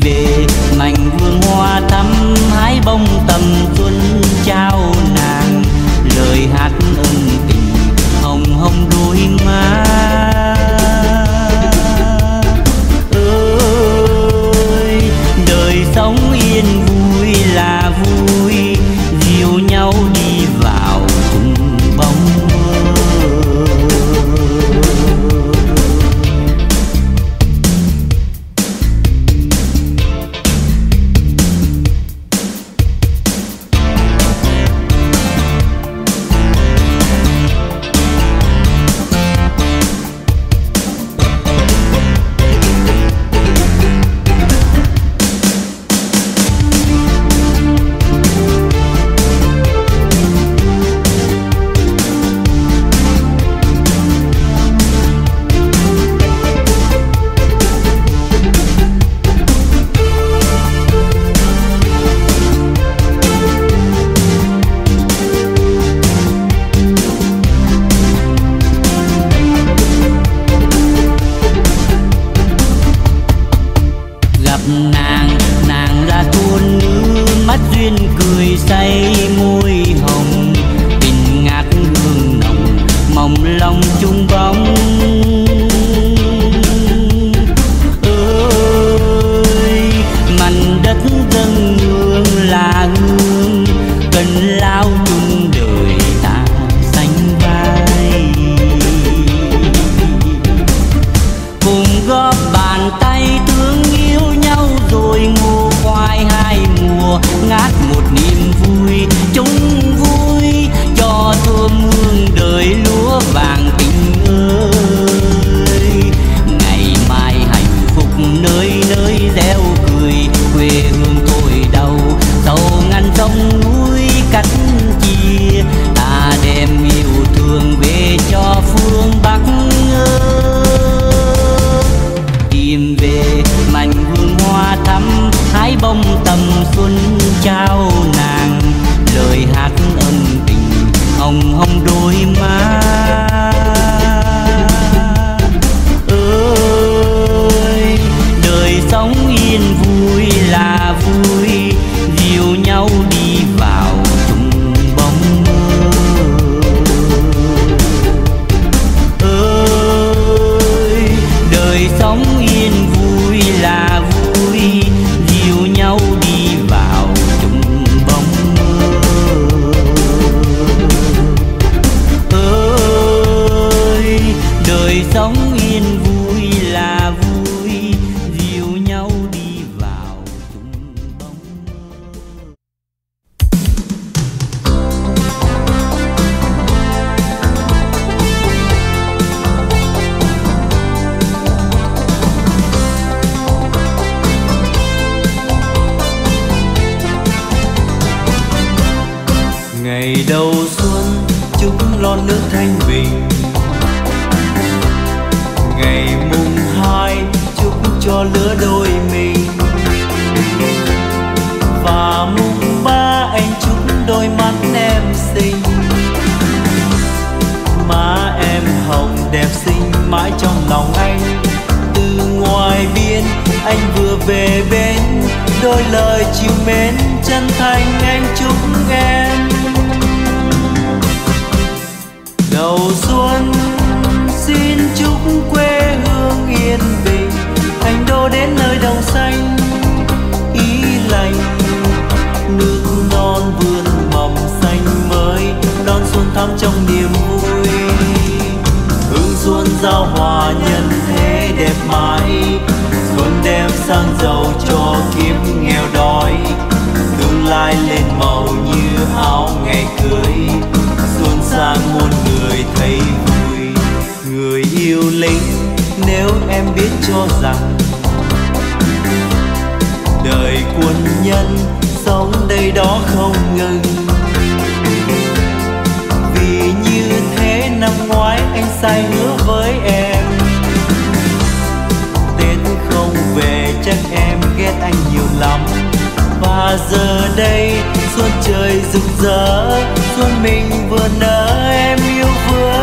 về. Mảnh vương hoa thắm hái bông tầm xuân trao nàng. Lời hát ân tình, hồng hồng đôi má. ngát một niềm vui. tình má em hồng đẹp xinh mãi trong lòng anh. Từ ngoài biên, anh vừa về bên. Đôi lời chiều mến chân thành anh chúc em. Đầu xuân, xin chúc quê hương yên bình. Thành đô đến nơi đồng xanh, ý lành. Đón thắm trong niềm vui. Hương xuân giao hòa nhân thế đẹp mãi, xuân đem sang giàu cho kiếp nghèo đói. Tương lai lên màu như áo ngày cưới, xuân sang muôn người thấy vui. Người yêu lính, nếu em biết cho rằng đời quân nhân sống đây đó không ngừng. Say nữa với em. Tết không về, chắc em ghét anh nhiều lắm. Và giờ đây xuân trời rực rỡ xuân mình vừa nở em yêu vừa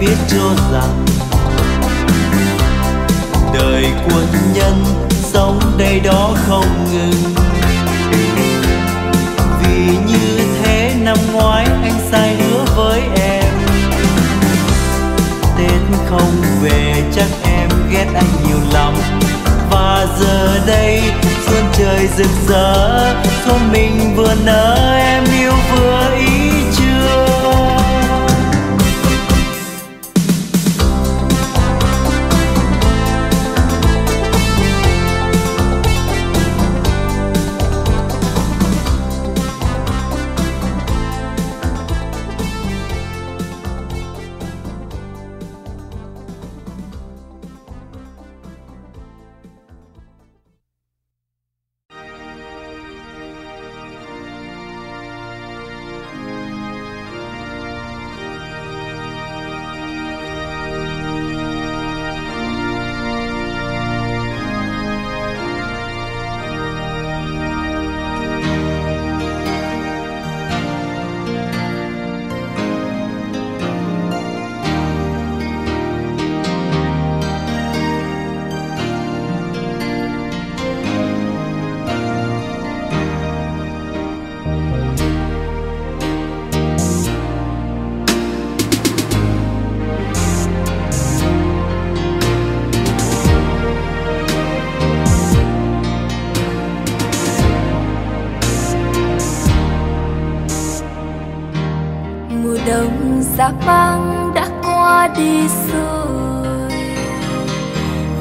biết cho rằng đời quân nhân sống đây đó không ngừng. Vì như thế năm ngoái anh sai hứa với em. Tết không về chắc em ghét anh nhiều lắm. Và giờ đây xuân trời rực rỡ xuân mình vừa nở em yêu vừa yêu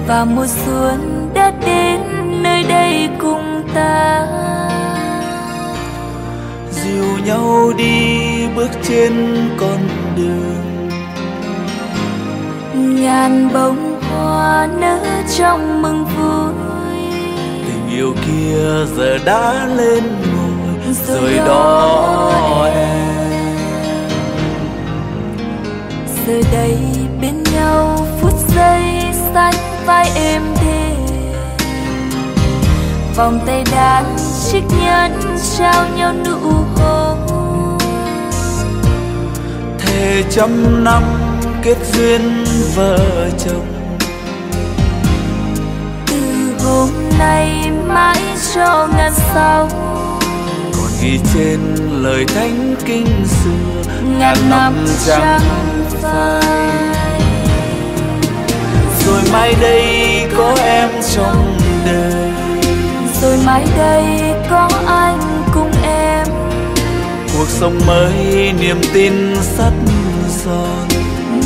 và mùa xuân đã đến nơi đây cùng ta. Dìu nhau đi bước trên con đường. Ngàn bông hoa nở trong mừng vui. Tình yêu kia giờ đã lên ngồi rồi đó em. Giờ đây bên nhau phút giây sánh vai êm đềm vòng tay đan chiếc nhẫn trao nhau nụ hôn. Thề trăm năm kết duyên vợ chồng. Từ hôm nay mãi cho ngàn sau. Còn ghi trên lời thánh kinh xưa ngàn năm trắng phai rồi mai đây có em trong đời. Rồi mai đây có anh cùng em. Cuộc sống mới niềm tin sắt son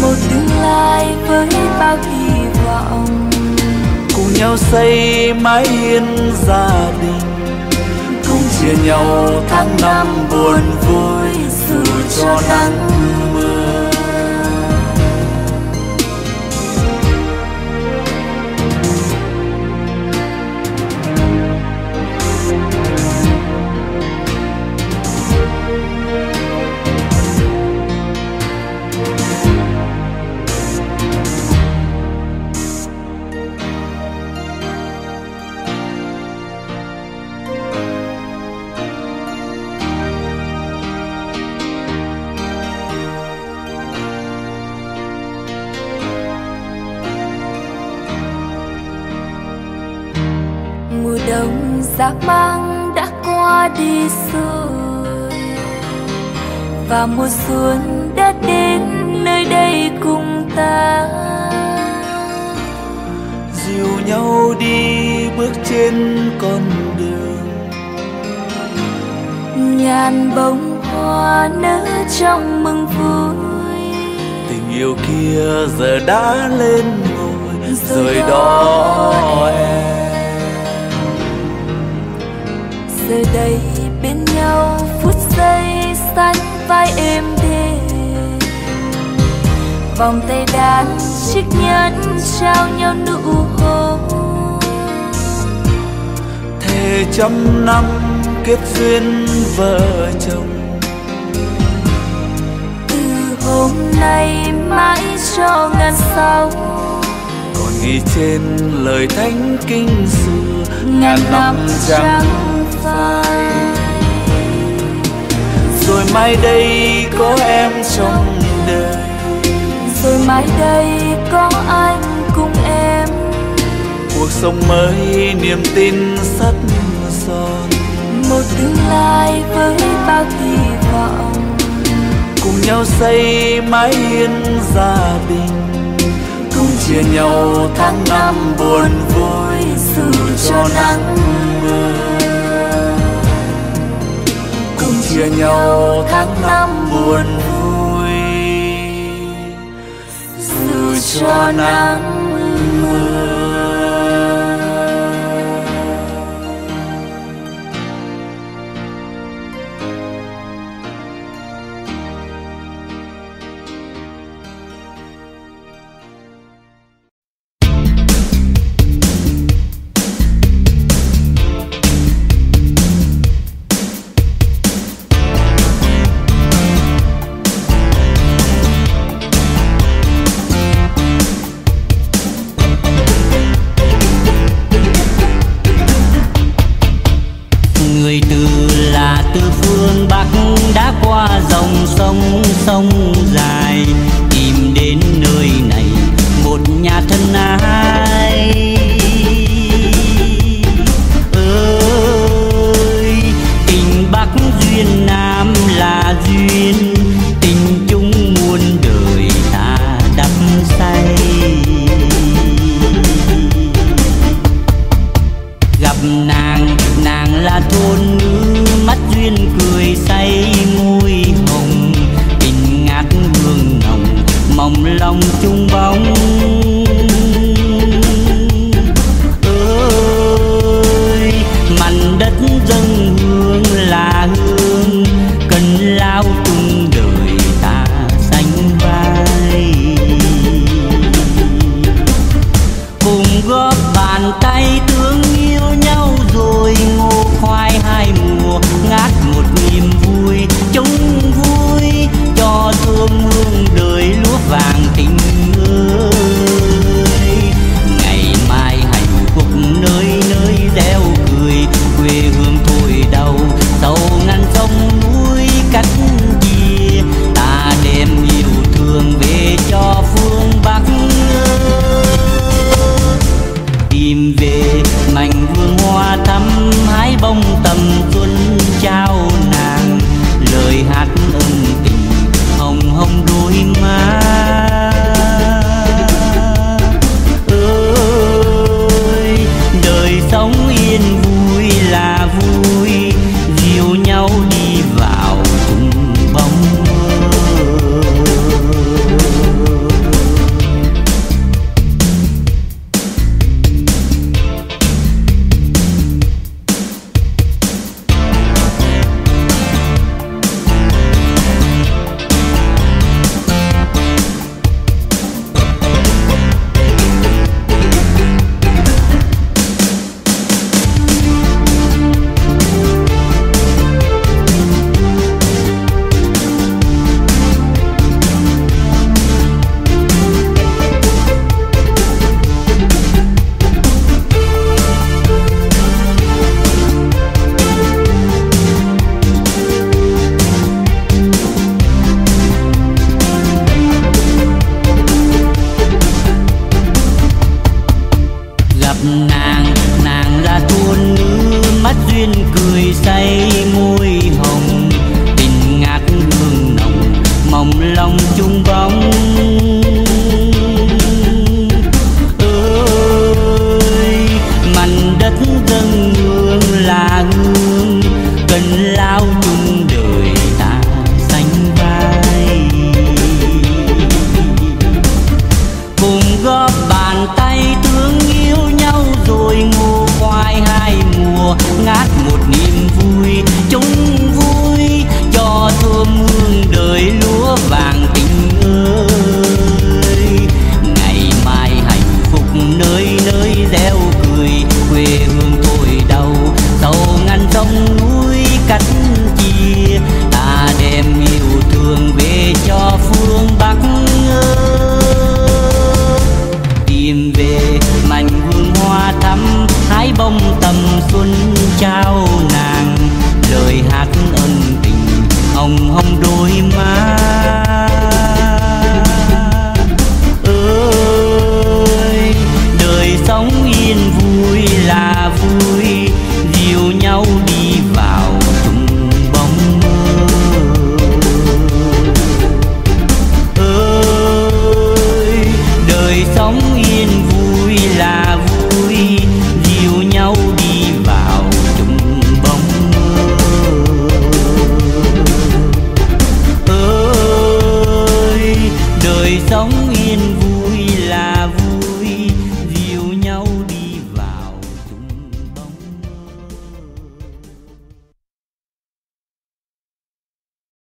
một tương lai với bao hy vọng. Cùng nhau xây mái hiên gia đình. Cùng chia nhau tháng năm buồn vui dù cho nắng mưa đông giá băng đã qua đi rồi và mùa xuân đã đến nơi đây cùng ta. Dìu nhau đi bước trên con đường. Nhàn bông hoa nở trong mừng vui. Tình yêu kia giờ đã lên ngồi rồi đó em giờ đây bên nhau phút giây sánh vai êm đềm. Vòng tay đan chiếc nhẫn trao nhau nụ hôn. Thề trăm năm kết duyên vợ chồng. Từ hôm nay mãi cho ngàn sau. Còn ghi trên lời thánh kinh xưa ngàn năm trắng phai rồi mai đây có em trong đời. Rồi mai đây có anh cùng em. Cuộc sống mới niềm tin sắt son. Một tương lai với bao hy vọng. Cùng nhau xây mái hiên gia đình. Cùng chia nhau tháng năm buồn vui dù cho nắng chia nhau tháng năm buồn vui. Dù cho nắng mưa